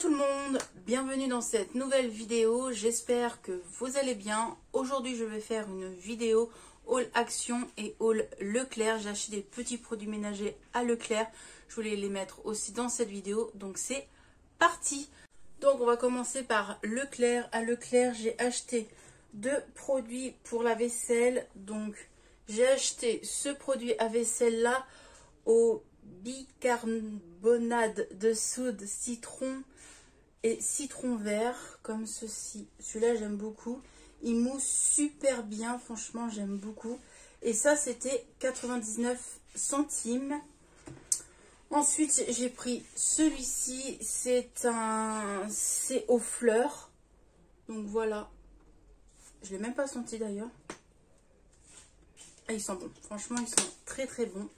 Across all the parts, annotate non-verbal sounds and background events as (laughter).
tout le monde, bienvenue dans cette nouvelle vidéo, j'espère que vous allez bien. Aujourd'hui je vais faire une vidéo haul Action et haul Leclerc. J'ai acheté des petits produits ménagers à Leclerc, je voulais les mettre aussi dans cette vidéo, donc c'est parti Donc on va commencer par Leclerc. À Leclerc j'ai acheté deux produits pour la vaisselle, donc j'ai acheté ce produit à vaisselle là au bicarbonate de soude citron et citron vert comme ceci. Celui-là j'aime beaucoup. Il mousse super bien, franchement j'aime beaucoup. Et ça c'était 99 centimes. Ensuite j'ai pris celui-ci, c'est un c'est aux fleurs. Donc voilà. Je l'ai même pas senti d'ailleurs. Ah, ils sont bons, franchement ils sont très très bons.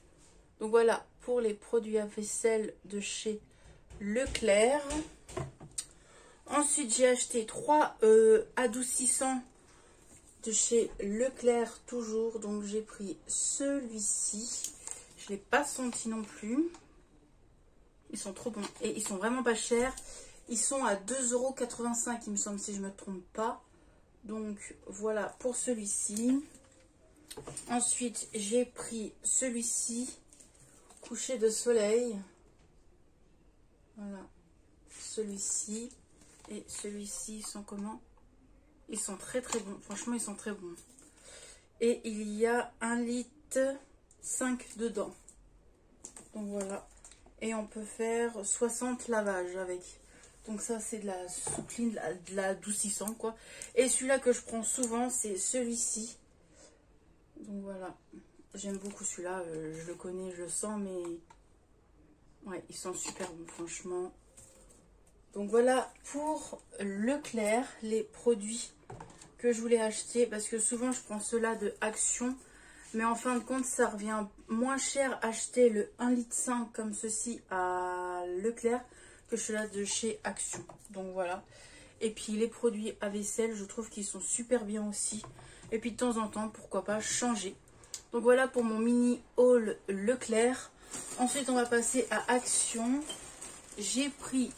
Donc voilà pour les produits à vaisselle de chez Leclerc. Ensuite, j'ai acheté trois euh, adoucissants de chez Leclerc toujours. Donc j'ai pris celui-ci. Je ne l'ai pas senti non plus. Ils sont trop bons. Et ils sont vraiment pas chers. Ils sont à 2,85€ il me semble si je ne me trompe pas. Donc voilà pour celui-ci. Ensuite, j'ai pris celui-ci coucher de soleil. Voilà. Celui-ci et celui-ci, sont comment? Ils sont très très bons. Franchement, ils sont très bons. Et il y a un litre 5 dedans. Donc voilà. Et on peut faire 60 lavages avec. Donc ça, c'est de la soupline, de l'adoucissant, quoi. Et celui-là que je prends souvent, c'est celui-ci. Donc voilà. J'aime beaucoup celui-là, euh, je le connais, je le sens, mais ouais, ils sont super bons, franchement. Donc voilà pour Leclerc, les produits que je voulais acheter, parce que souvent je prends ceux-là de Action, mais en fin de compte, ça revient moins cher acheter le 1,5 litre comme ceci à Leclerc que ceux-là de chez Action. Donc voilà. Et puis les produits à vaisselle, je trouve qu'ils sont super bien aussi. Et puis de temps en temps, pourquoi pas changer. Donc voilà pour mon mini haul Leclerc. Ensuite, on va passer à Action. J'ai pris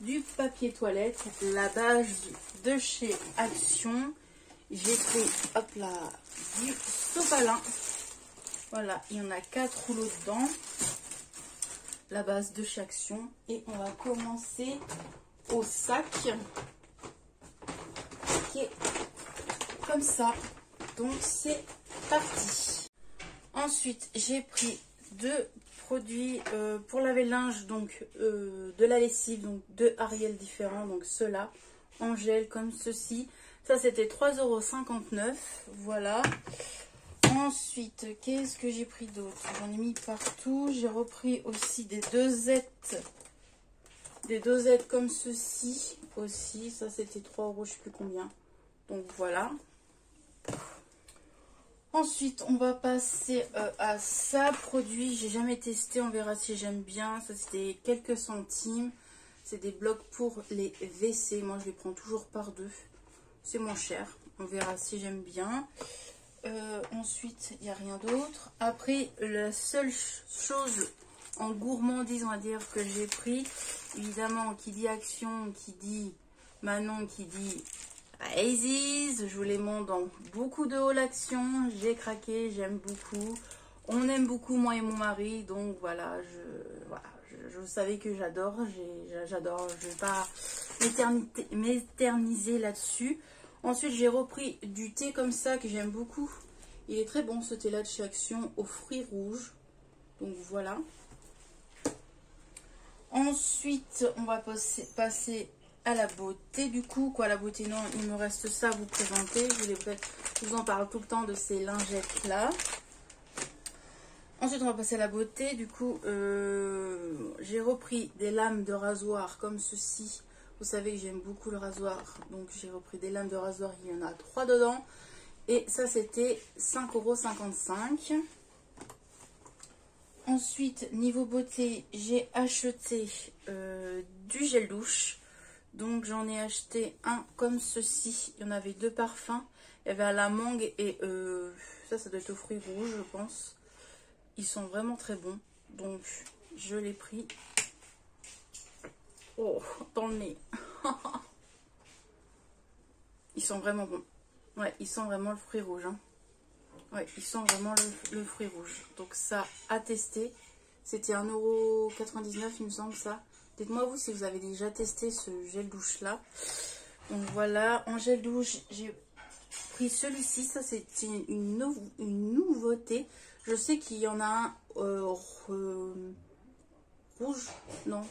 du papier toilette, la base de chez Action. J'ai pris, hop là, du sopalin. Voilà, il y en a quatre rouleaux dedans. La base de chez Action. Et on va commencer au sac. Qui est comme ça. Donc c'est parti. Ensuite, j'ai pris deux produits euh, pour laver le linge, donc euh, de la lessive, donc deux Ariel différents, donc ceux-là, en gel comme ceci. Ça, c'était 3,59€, voilà. Ensuite, qu'est-ce que j'ai pris d'autre? J'en ai mis partout. J'ai repris aussi des dosettes, des dosettes comme ceci aussi. Ça, c'était 3 euros, je sais plus combien. Donc voilà. Ensuite, on va passer euh, à ça, produit. J'ai jamais testé, on verra si j'aime bien. Ça, c'était quelques centimes. C'est des blocs pour les WC. Moi, je les prends toujours par deux. C'est moins cher. On verra si j'aime bien. Euh, ensuite, il n'y a rien d'autre. Après, la seule chose en gourmandise, on va dire, que j'ai pris, évidemment, qui dit action, qui dit Manon, qui dit Isis, je vous les montre dans beaucoup de haul action. J'ai craqué, j'aime beaucoup. On aime beaucoup moi et mon mari, donc voilà, je, voilà, je, savais que j'adore, j'adore, je ne vais pas m'éterniser là-dessus. Ensuite, j'ai repris du thé comme ça que j'aime beaucoup. Il est très bon ce thé-là de chez Action aux fruits rouges. Donc voilà. Ensuite, on va passer à la beauté du coup quoi la beauté non il me reste ça à vous présenter. Je, vous en parle tout le temps de ces lingettes là ensuite on va passer à la beauté. Du coup euh, j'ai repris des lames de rasoir comme ceci. Vous savez que j'aime beaucoup le rasoir. Donc j'ai repris des lames de rasoir. Il y en a trois dedans. Et ça c'était 5,55€ ensuite niveau beauté j'ai acheté euh, du gel douche donc j'en ai acheté un comme ceci. Il y en avait deux parfums. Il y avait à la mangue et euh, ça, ça doit être aux fruits rouges, je pense. Ils sont vraiment très bons. Donc je l'ai pris. Oh, dans le nez. (laughs) ils sont vraiment bons. Ouais, ils sont vraiment le fruit rouge. Hein. Ouais, ils sont vraiment le, fruit rouge. Donc ça, à tester. C'était 1,99€ il me semble ça. Dites-moi vous si vous avez déjà testé ce gel douche là. Donc voilà, en gel douche, j'ai pris celui-ci. Ça c'est une, nouveauté. Je sais qu'il y en a un euh, rouge, non,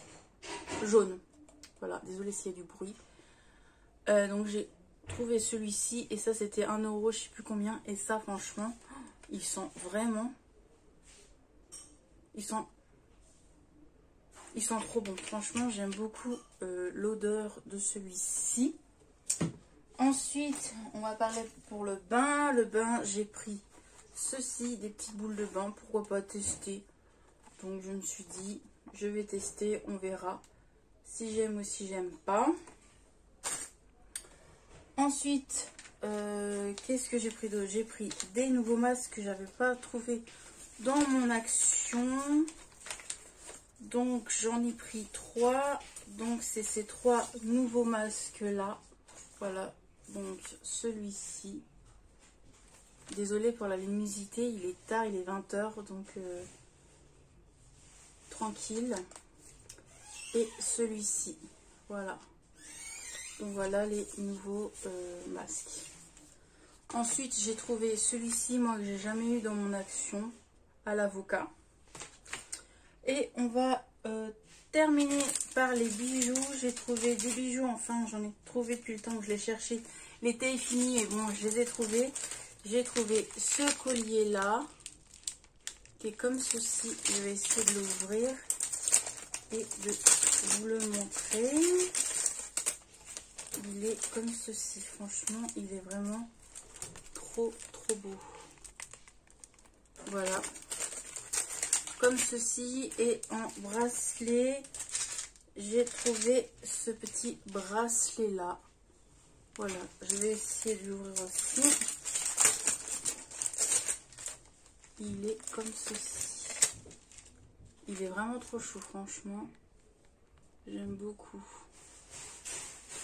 jaune. Voilà, désolé s'il y a du bruit. Euh, donc j'ai trouvé celui-ci et ça c'était 1 euro, je sais plus combien. Et ça franchement, ils sont vraiment, ils sont, ils sont trop bons. Franchement, j'aime beaucoup euh, l'odeur de celui-ci. Ensuite, on va parler pour le bain. Le bain, j'ai pris ceci, des petites boules de bain. Pourquoi pas tester? Donc, je me suis dit, je vais tester, on verra si j'aime ou si j'aime pas. Ensuite, euh, qu'est-ce que j'ai pris d'autre? J'ai pris des nouveaux masques que j'avais pas trouvé dans mon action. Donc, j'en ai pris trois. Donc, c'est ces trois nouveaux masques-là. Voilà. Donc, celui-ci. Désolée pour la luminosité. Il est tard, il est 20h. Donc, euh, tranquille. Et celui-ci. Voilà. Donc voilà les nouveaux euh, masques. Ensuite, j'ai trouvé celui-ci, moi, que j'ai jamais eu dans mon action, à l'avocat. Et on va euh, terminer par les bijoux. J'ai trouvé des bijoux, enfin, j'en ai trouvé depuis le temps que je l'ai cherché. L'été est fini et bon, je les ai trouvés. J'ai trouvé ce collier-là, qui est comme ceci. Je vais essayer de l'ouvrir et de vous le montrer il est comme ceci. Franchement, il est vraiment trop, trop beau. Voilà. Comme ceci. Et en bracelet, j'ai trouvé ce petit bracelet-là. Voilà. Je vais essayer de l'ouvrir aussi. Il est comme ceci. Il est vraiment trop chaud, franchement. J'aime beaucoup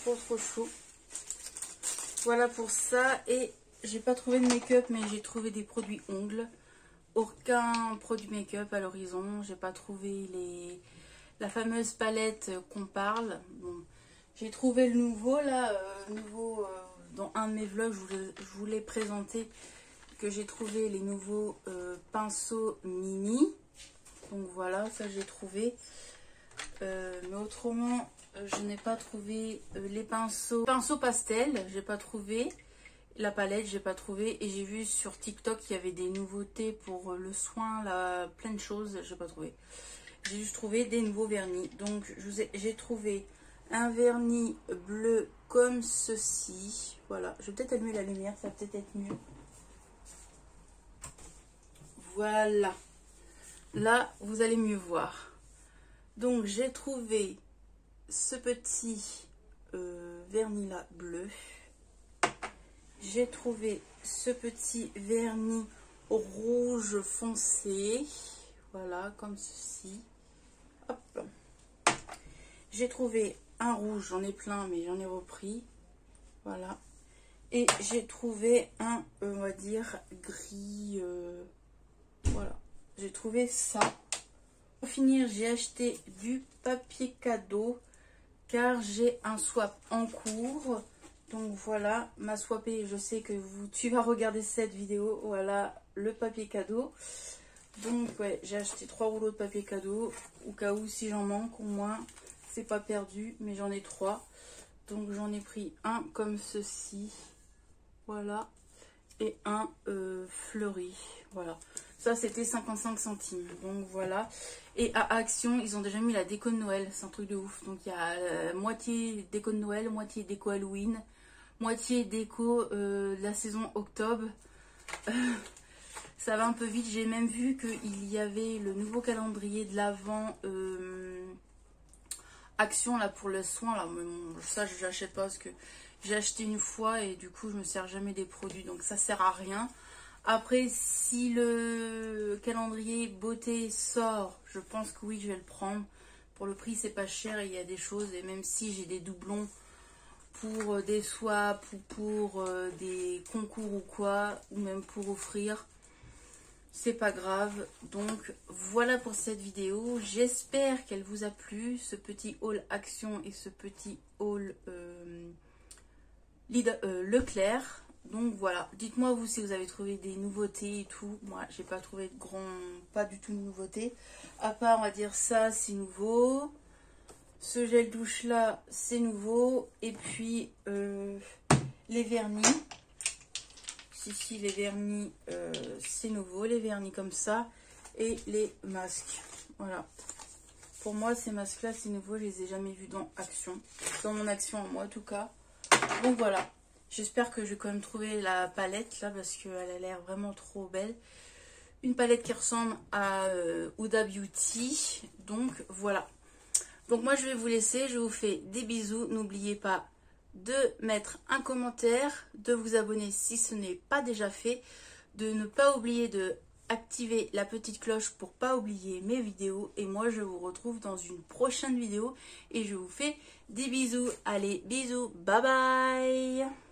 trop trop chaud. Voilà pour ça. Et j'ai pas trouvé de make-up, mais j'ai trouvé des produits ongles. Aucun produit make-up à l'horizon. J'ai pas trouvé les la fameuse palette qu'on parle. Bon, j'ai trouvé le nouveau là, euh, nouveau euh, dans un de mes vlogs, je voulais, présenter que j'ai trouvé les nouveaux euh, pinceaux mini. Donc voilà, ça j'ai trouvé. mais autrement, je n'ai pas trouvé les pinceaux. Pinceaux pastel, j'ai pas trouvé. La palette, j'ai pas trouvé. Et j'ai vu sur TikTok qu'il y avait des nouveautés pour le soin, là, plein de choses, j'ai pas trouvé. J'ai juste trouvé des nouveaux vernis. Donc, j'ai trouvé un vernis bleu comme ceci. Voilà, je vais peut-être allumer la lumière, ça va peut-être être mieux. Voilà. Là, vous allez mieux voir. Donc, j'ai trouvé ce petit euh, vernis là bleu. J'ai trouvé ce petit vernis rouge foncé. Voilà, comme ceci. J'ai trouvé un rouge, j'en ai plein, mais j'en ai repris. Voilà. Et j'ai trouvé un, on va dire, gris. Euh, voilà. J'ai trouvé ça. Pour finir, j'ai acheté du papier cadeau car j'ai un swap en cours. Donc voilà, ma swapée, je sais que tu vas regarder cette vidéo. Voilà le papier cadeau. Donc ouais, j'ai acheté trois rouleaux de papier cadeau. Au cas où si j'en manque, au moins, c'est pas perdu. Mais j'en ai trois. Donc j'en ai pris un comme ceci. Voilà. Et un euh, fleuri. Voilà. Ça, c'était 55 centimes. Donc, voilà. Et à Action, ils ont déjà mis la déco de Noël. C'est un truc de ouf. Donc, il y a euh, moitié déco de Noël, moitié déco Halloween, moitié déco euh, de la saison octobre. ça va un peu vite. J'ai même vu qu'il y avait le nouveau calendrier de l'Avent euh, Action, là, pour le soin. Là. Mais ça, je n'achète pas parce que j'ai acheté une fois et du coup, je me sers jamais des produits. Donc, ça sert à rien. Après, si le calendrier beauté sort, je pense que oui, je vais le prendre Pour le prix, c'est pas cher. Il y a des choses, et même si j'ai des doublons pour euh, des swaps ou pour euh, des concours ou quoi, ou même pour offrir, c'est pas grave. Donc voilà pour cette vidéo. J'espère qu'elle vous a plu, ce petit haul action et ce petit haul euh, Leclerc. Donc voilà, dites-moi vous si vous avez trouvé des nouveautés et tout. Moi, j'ai pas trouvé de grand, pas du tout de nouveautés. À part, on va dire ça, c'est nouveau. Ce gel douche là, c'est nouveau. Et puis, euh, les vernis. Ici, les vernis, euh, c'est nouveau. Les vernis comme ça. Et les masques. Voilà. Pour moi, ces masques-là, c'est nouveau. Je les ai jamais vus dans Action. Dans mon Action, en moi, en tout cas. Donc voilà. J'espère que je vais quand même trouver la palette, là, parce qu'elle a l'air vraiment trop belle. Une palette qui ressemble à euh, Huda Beauty. Donc, voilà. Donc moi je vais vous laisser, je vous fais des bisous. N'oubliez pas de mettre un commentaire, de vous abonner si ce n'est pas déjà fait, de ne pas oublier de activer la petite cloche pour pas oublier mes vidéos. Et moi je vous retrouve dans une prochaine vidéo et je vous fais des bisous. Allez, bisous, bye bye